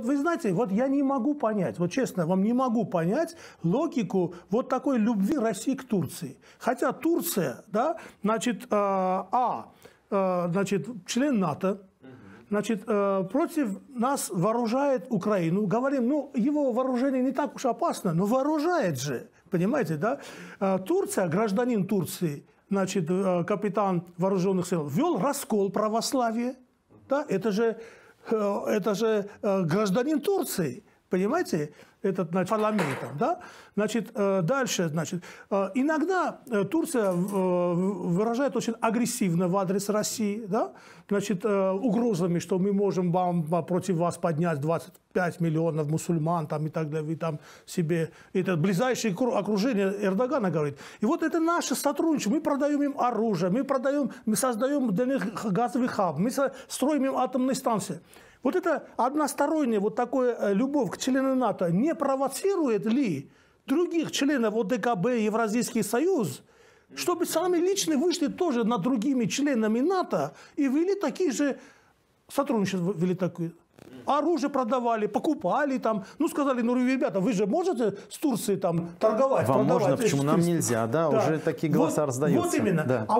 Вы знаете, вот я не могу понять, вот честно, вам не могу понять логику вот такой любви России к Турции. Хотя Турция, да, значит, э, а, э, значит, член НАТО, значит, э, против нас вооружает Украину. Говорим, ну, его вооружение не так уж опасно, но вооружает же, понимаете, да? Э, Турция, гражданин Турции, значит, э, капитан вооруженных сил, ввел раскол православия, да, это же это же э, гражданин Турции, понимаете, этот значит, парламентом, да? Значит, э, дальше, значит, иногда Турция выражает очень агрессивно в адрес России, да? Значит, угрозами, что мы можем вам против вас поднять 25 миллионов мусульман там, и так далее, вы там себе, это ближайшее окружение Эрдогана говорит. И вот это наше сотрудничество, мы продаем им оружие, мы продаем, мы создаем для них газовый хаб, мы строим им атомные станции. Вот это односторонняя вот такая э, любовь к членам НАТО не провоцирует ли других членов ОДКБ, Евразийский Союз, чтобы сами лично вышли тоже над другими членами НАТО и вели такие же сотрудничество, вели такое. Оружие продавали, покупали там. Ну, сказали, ну, ребята, вы же можете с Турцией там торговать, Вам продавать. можно, почему нам нельзя, да? да. Уже такие голоса вот, раздаются. Вот именно. Да. А